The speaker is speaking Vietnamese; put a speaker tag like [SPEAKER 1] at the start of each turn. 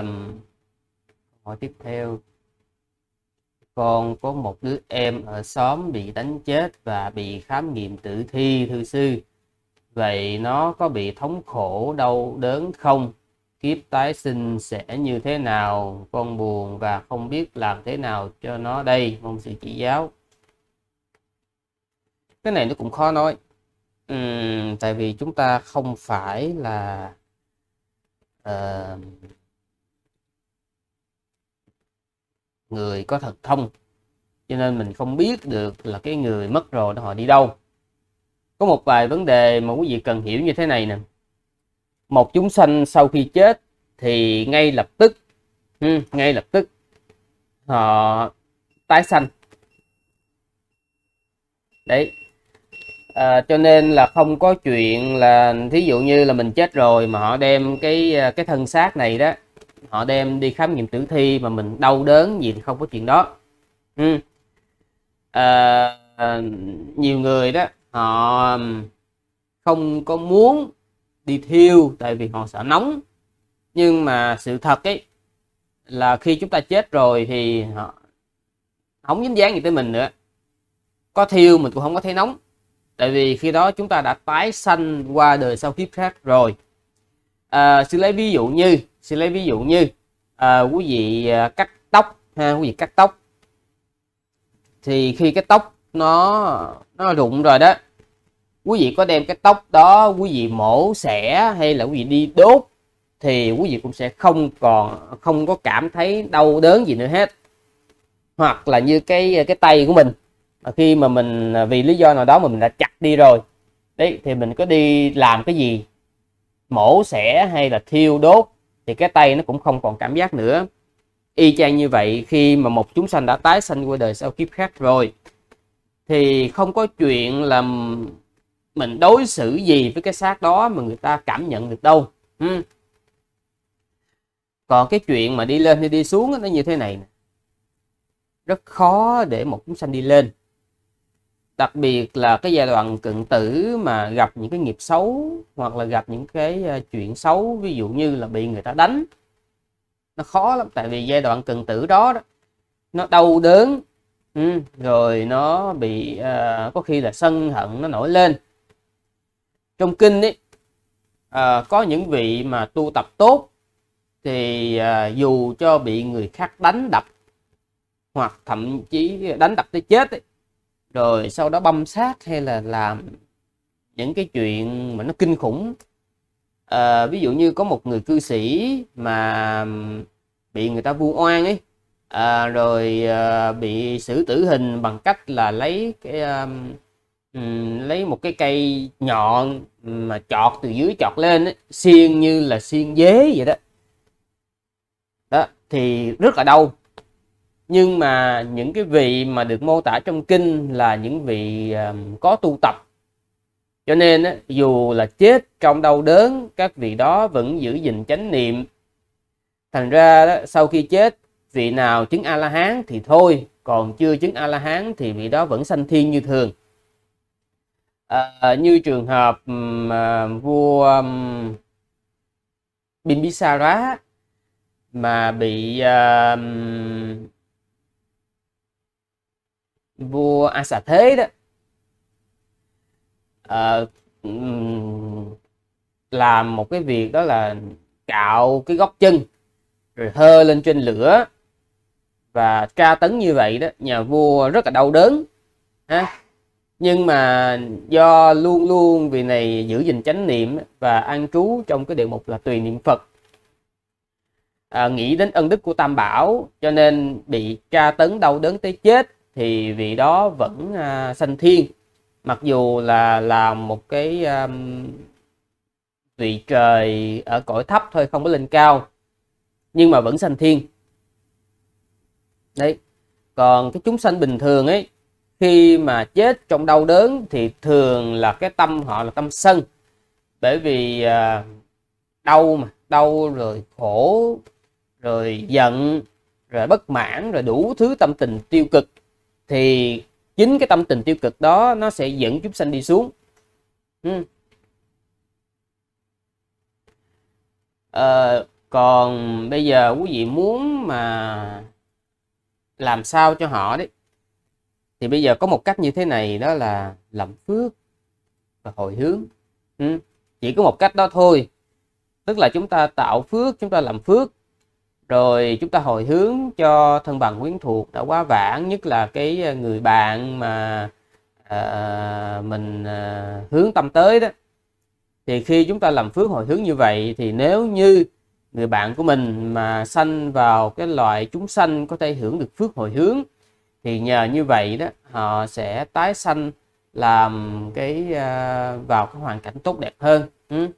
[SPEAKER 1] um, hỏi tiếp theo. Con có một đứa em ở xóm bị đánh chết và bị khám nghiệm tử thi thư sư. Vậy nó có bị thống khổ đau đớn không? Kiếp tái sinh sẽ như thế nào? Con buồn và không biết làm thế nào cho nó đây mong sự chỉ giáo. Cái này nó cũng khó nói. Ừm, tại vì chúng ta không phải là uh, người có thần thông cho nên mình không biết được là cái người mất rồi họ đi đâu. Có một vài vấn đề mà quý vị cần hiểu như thế này nè. Một chúng sanh sau khi chết thì ngay lập tức ừ, ngay lập tức họ tái sanh. Đấy. À, cho nên là không có chuyện là thí dụ như là mình chết rồi mà họ đem cái à, cái thân xác này đó họ đem đi khám nghiệm tử thi mà mình đau đớn gì thì không có chuyện đó. Ừ. à, à, nhiều người đó họ không có muốn đi thiêu tại vì họ sợ nóng. Nhưng mà sự thật ấy là khi chúng ta chết rồi thì họ không dính dáng gì tới mình nữa. Có thiêu mình cũng không có thấy nóng. Tại vì khi đó chúng ta đã tái sanh qua đời sau kiếp khác rồi. À, xin lấy ví dụ như xin lấy ví dụ như à, quý vị à, cắt tóc ha quý vị cắt tóc. Thì khi cái tóc nó nó rụng rồi đó quý vị có đem cái tóc đó quý vị mổ xẻ hay là quý vị đi đốt thì quý vị cũng sẽ không còn không có cảm thấy đau đớn gì nữa hết. Hoặc là như cái cái tay của mình khi mà mình à, vì lý do nào đó mà mình đã chặt đi rồi đấy thì mình có đi làm cái gì? Mổ xẻ hay là thiêu đốt? Thì cái tay nó cũng không còn cảm giác nữa. Y chang như vậy, khi mà một chúng sanh đã tái sanh qua đời sau kiếp khác rồi, thì không có chuyện là mình đối xử gì với cái xác đó mà người ta cảm nhận được đâu. Ừ. còn cái chuyện mà đi lên hay đi xuống nó như thế này rất khó để một chúng sanh đi lên đặc biệt là cái giai đoạn cận tử mà gặp những cái nghiệp xấu hoặc là gặp những cái ờ, chuyện xấu ví dụ như là bị người ta đánh nó khó lắm. Tại vì giai đoạn cận tử đó, đó nó đau đớn ừ, rồi nó bị uh, có khi là sân hận nó nổi lên. Trong kinh ấy uh, có những vị mà tu tập tốt thì uh, dù cho bị người khác đánh đập hoặc thậm chí đánh đập tới chết ấy, rồi sau đó băm sát hay là làm những cái chuyện mà nó kinh khủng. À, ví dụ như có một người cư sĩ mà bị người ta vu oan ấy à, rồi à, bị xử tử hình bằng cách là lấy cái um, lấy một cái cây nhọn mà chọt từ dưới chọt lên ấy, xiên như là xiên dế vậy đó. Đó thì rất là đau nhưng mà những cái vị mà được mô tả trong kinh là những vị um, có tu tập. Cho nên á, dù là chết trong đau đớn các vị đó vẫn giữ gìn chánh niệm. Thành ra đó, sau khi chết vị nào chứng a la hán thì thôi còn chưa chứng a la hán thì vị đó vẫn sanh thiên như thường. À, như trường hợp mà vua um, Bimbisara mà bị uh, vua a xà thế đó. À, làm một cái việc đó là cạo cái góc chân rồi hơ lên trên lửa và tra tấn như vậy đó. Nhà vua rất là đau đớn ha. Nhưng mà do luôn luôn vì này giữ gìn chánh niệm và an trú trong cái điều mục là tùy niệm phật. À, nghĩ đến ân đức của tam bảo cho nên bị tra tấn đau đớn tới chết thì vị đó vẫn à, sanh thiên. Mặc dù là làm một cái um, vị trời ở cõi thấp thôi không có lên cao nhưng mà vẫn sanh thiên. Đấy. Còn cái chúng sanh bình thường ấy khi mà chết trong đau đớn thì thường là cái tâm họ là tâm sân. Bởi vì uh, đau mà đau rồi khổ rồi giận rồi bất mãn rồi đủ thứ tâm tình tiêu cực thì chính cái tâm tình tiêu cực đó nó sẽ dẫn chúng sanh đi xuống ừ. à, còn bây giờ quý vị muốn mà làm sao cho họ đấy thì bây giờ có một cách như thế này đó là làm phước và hồi hướng ừ. chỉ có một cách đó thôi tức là chúng ta tạo phước chúng ta làm phước rồi chúng ta hồi hướng cho thân bằng quyến thuộc đã quá vãng nhất là cái ờ, người bạn mà à, mình à, hướng tâm tới đó thì khi chúng ta làm phước hồi hướng như vậy thì nếu như người bạn của mình mà sanh vào cái loại chúng sanh có thể hưởng được phước hồi hướng thì nhờ như vậy đó họ sẽ tái sanh làm cái à, vào cái hoàn cảnh tốt đẹp hơn ừ.